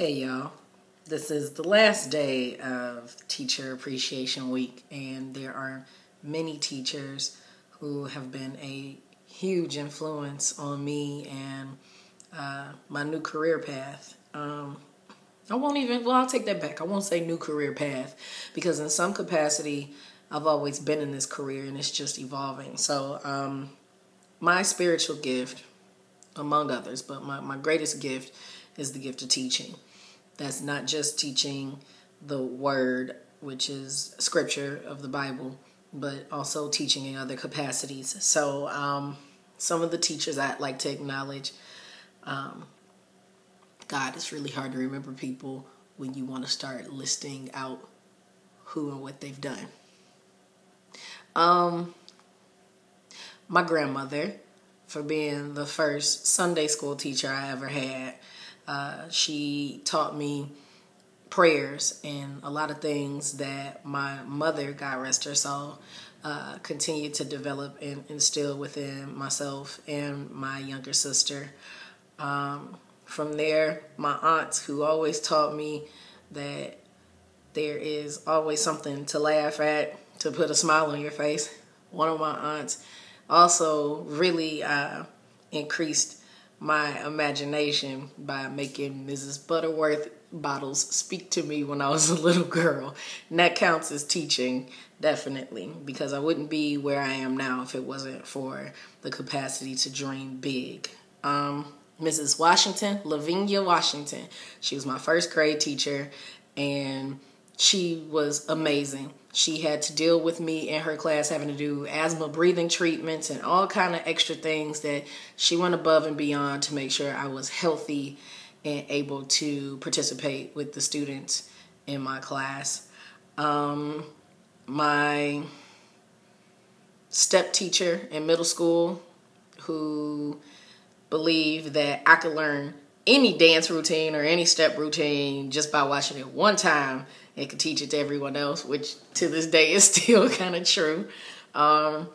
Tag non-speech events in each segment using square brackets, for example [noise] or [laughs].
Hey y'all, this is the last day of Teacher Appreciation Week, and there are many teachers who have been a huge influence on me and uh, my new career path. Um, I won't even, well, I'll take that back. I won't say new career path because, in some capacity, I've always been in this career and it's just evolving. So, um, my spiritual gift, among others, but my, my greatest gift is the gift of teaching. That's not just teaching the word, which is scripture of the Bible, but also teaching in other capacities. So, um, some of the teachers I'd like to acknowledge. Um, God, it's really hard to remember people when you want to start listing out who and what they've done. Um, my grandmother, for being the first Sunday school teacher I ever had. Uh, she taught me prayers and a lot of things that my mother, God rest her soul, uh, continued to develop and instill within myself and my younger sister. Um, from there, my aunts, who always taught me that there is always something to laugh at, to put a smile on your face. One of my aunts also really uh, increased my imagination by making Mrs. Butterworth bottles speak to me when I was a little girl. And that counts as teaching, definitely, because I wouldn't be where I am now if it wasn't for the capacity to dream big. Um, Mrs. Washington, Lavinia Washington, she was my first grade teacher, and she was amazing. She had to deal with me in her class having to do asthma breathing treatments and all kind of extra things that she went above and beyond to make sure I was healthy and able to participate with the students in my class. Um, my step teacher in middle school who believed that I could learn any dance routine or any step routine just by watching it one time and could teach it to everyone else, which to this day is [laughs] still kind of true. Um,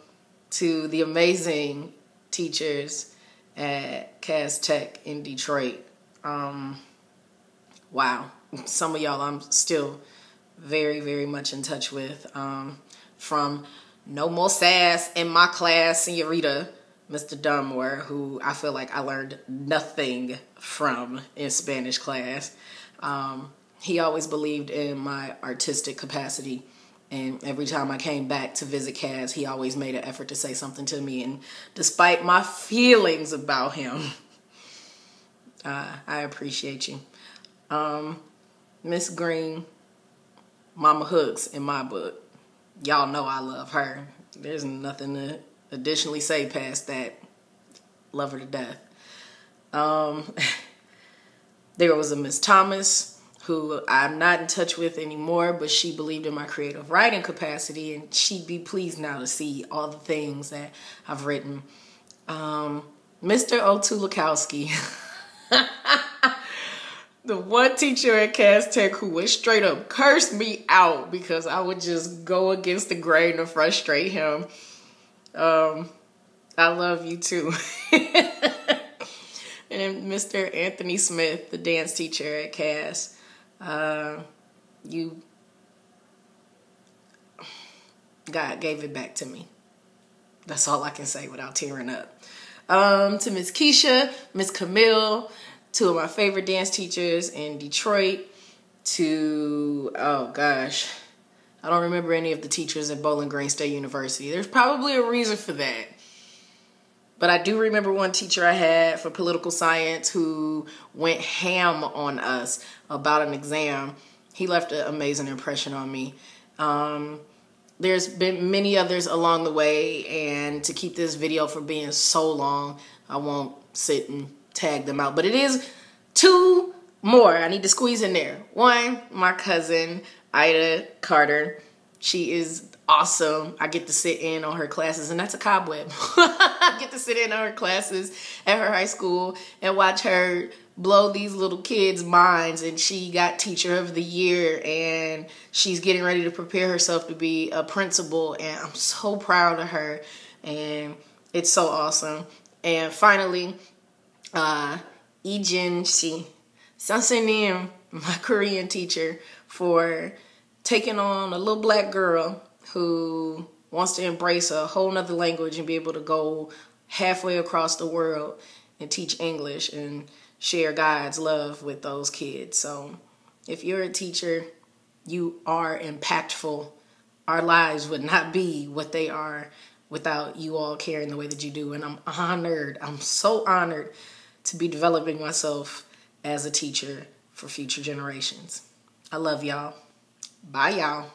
to the amazing teachers at Cass Tech in Detroit. Um, wow, some of y'all I'm still very, very much in touch with. Um, from No More Sass in my class, Senorita Mr. Dunmore, who I feel like I learned nothing from in Spanish class. Um, he always believed in my artistic capacity. And every time I came back to visit Cass, he always made an effort to say something to me. And despite my feelings about him, [laughs] uh, I appreciate you. Um, Miss Green, Mama Hooks in my book. Y'all know I love her. There's nothing to additionally say past that. Love her to death. Um, [laughs] there was a Miss Thomas who I'm not in touch with anymore, but she believed in my creative writing capacity, and she'd be pleased now to see all the things that I've written. Um, Mr. Otulakowski, [laughs] the one teacher at Cass Tech who would straight up curse me out because I would just go against the grain to frustrate him. Um, I love you too. [laughs] and Mr. Anthony Smith, the dance teacher at Cass, uh, you, God gave it back to me. That's all I can say without tearing up. Um, to Miss Keisha, Miss Camille, two of my favorite dance teachers in Detroit. To oh gosh, I don't remember any of the teachers at Bowling Green State University. There's probably a reason for that. But I do remember one teacher I had for political science who went ham on us about an exam. He left an amazing impression on me. Um, there's been many others along the way, and to keep this video from being so long, I won't sit and tag them out. But it is two more I need to squeeze in there. One, my cousin Ida Carter. She is awesome. I get to sit in on her classes, and that's a cobweb. [laughs] I get to sit in on her classes at her high school and watch her blow these little kids' minds. And she got Teacher of the Year, and she's getting ready to prepare herself to be a principal. And I'm so proud of her, and it's so awesome. And finally, uh, Ejin, she Seonsaengnim, my [laughs] Korean teacher, for taking on a little black girl who wants to embrace a whole nother language and be able to go halfway across the world and teach English and share God's love with those kids. So if you're a teacher, you are impactful. Our lives would not be what they are without you all caring the way that you do. And I'm honored, I'm so honored to be developing myself as a teacher for future generations. I love y'all. Bye, y'all.